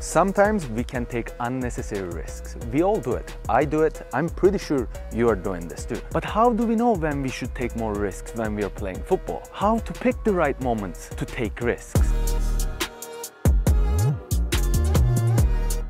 Sometimes we can take unnecessary risks. We all do it. I do it. I'm pretty sure you are doing this too. But how do we know when we should take more risks when we are playing football? How to pick the right moments to take risks?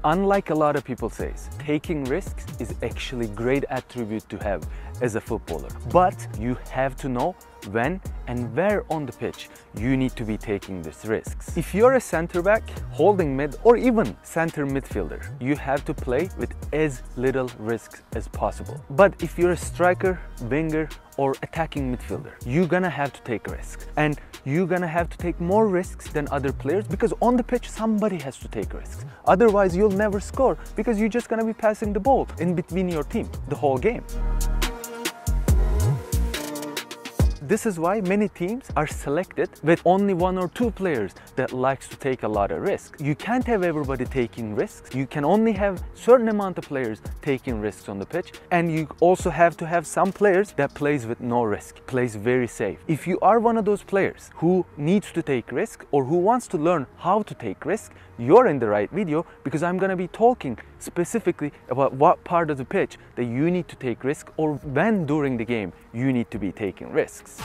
Unlike a lot of people say, taking risks is actually great attribute to have as a footballer. But you have to know when and where on the pitch you need to be taking these risks. If you're a center back, holding mid or even center midfielder, you have to play with as little risks as possible. But if you're a striker, winger or attacking midfielder, you're gonna have to take risks. And you're gonna have to take more risks than other players because on the pitch somebody has to take risks. Otherwise you'll never score because you're just gonna be passing the ball in between your team the whole game. This is why many teams are selected with only one or two players that likes to take a lot of risks. You can't have everybody taking risks. You can only have certain amount of players taking risks on the pitch and you also have to have some players that plays with no risk, plays very safe. If you are one of those players who needs to take risk or who wants to learn how to take risk, you're in the right video because I'm gonna be talking specifically about what part of the pitch that you need to take risk or when during the game you need to be taking risks.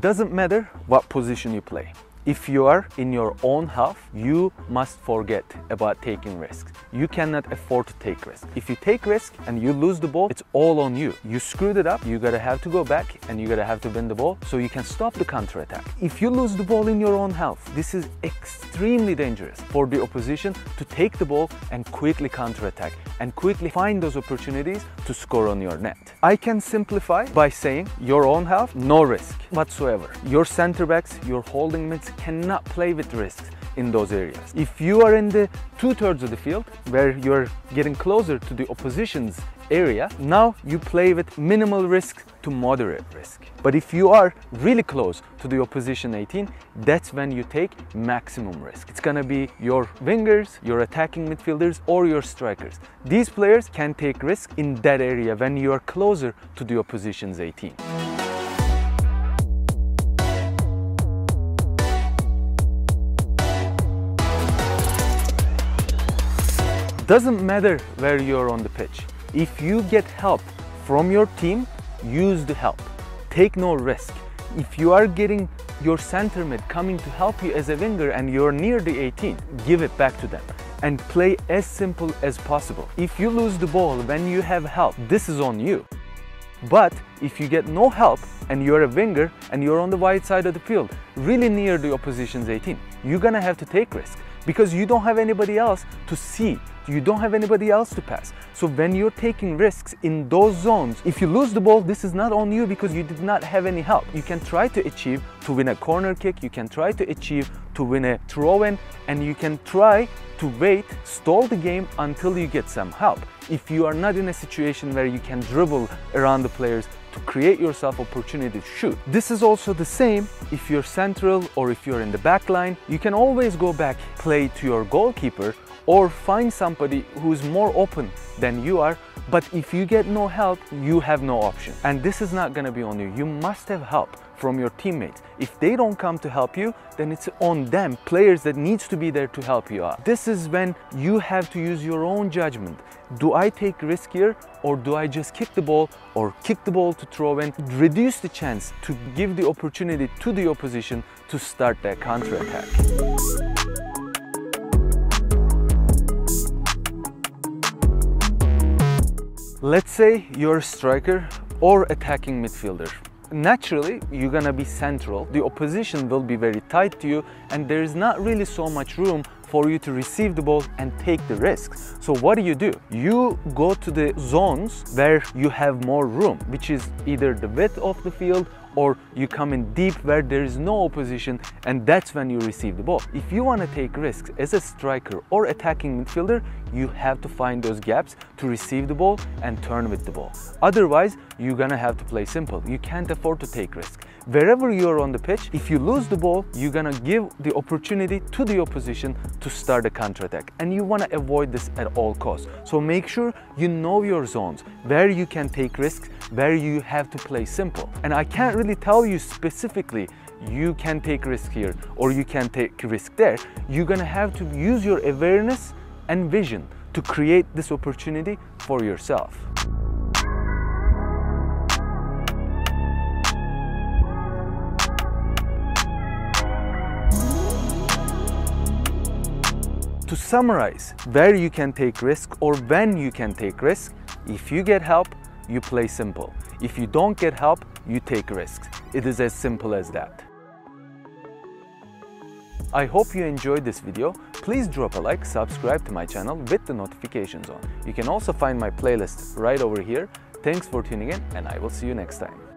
Doesn't matter what position you play. If you are in your own half, you must forget about taking risks. You cannot afford to take risks. If you take risk and you lose the ball, it's all on you. You screwed it up, you gotta have to go back and you gotta have to win the ball so you can stop the counter attack. If you lose the ball in your own half, this is extremely dangerous for the opposition to take the ball and quickly counter attack and quickly find those opportunities to score on your net. I can simplify by saying your own half, no risk whatsoever. Your center backs, your holding mids cannot play with risks in those areas. If you are in the two-thirds of the field where you're getting closer to the opposition's area, now you play with minimal risk to moderate risk. But if you are really close to the opposition 18, that's when you take maximum risk. It's gonna be your wingers, your attacking midfielders, or your strikers. These players can take risk in that area when you are closer to the opposition's 18. Doesn't matter where you're on the pitch. If you get help from your team, use the help. Take no risk. If you are getting your center mid coming to help you as a winger and you're near the 18, give it back to them and play as simple as possible. If you lose the ball when you have help, this is on you. But if you get no help and you're a winger and you're on the wide side of the field, really near the opposition's 18, you're gonna have to take risks because you don't have anybody else to see you don't have anybody else to pass. So when you're taking risks in those zones, if you lose the ball, this is not on you because you did not have any help. You can try to achieve to win a corner kick, you can try to achieve to win a throw-in, and you can try to wait, stall the game until you get some help. If you are not in a situation where you can dribble around the players to create yourself opportunity to shoot. This is also the same if you're central or if you're in the back line. You can always go back, play to your goalkeeper or find somebody who's more open than you are. But if you get no help you have no option. And this is not going to be on you. You must have help from your teammates. If they don't come to help you then it's on them players that needs to be there to help you out. This is when you have to use your own judgment. Do i take risk here or do i just kick the ball or kick the ball to throw and reduce the chance to give the opportunity to the opposition to start their counter attack Let's say you're a striker or attacking midfielder. Naturally, you're gonna be central. The opposition will be very tight to you and there is not really so much room for you to receive the ball and take the risks. So what do you do? You go to the zones where you have more room, which is either the width of the field or you come in deep where there is no opposition and that's when you receive the ball. If you want to take risks as a striker or attacking midfielder, you have to find those gaps to receive the ball and turn with the ball. Otherwise, you're gonna have to play simple. You can't afford to take risks. Wherever you're on the pitch, if you lose the ball, you're gonna give the opportunity to the opposition to start a counter-attack. And you wanna avoid this at all costs. So make sure you know your zones, where you can take risks, where you have to play simple. And I can't really tell you specifically you can take risk here or you can take risk there. You're gonna have to use your awareness and vision to create this opportunity for yourself. To summarize where you can take risk or when you can take risk, if you get help, you play simple. If you don't get help, you take risks. It is as simple as that. I hope you enjoyed this video. Please drop a like, subscribe to my channel with the notifications on. You can also find my playlist right over here. Thanks for tuning in and I will see you next time.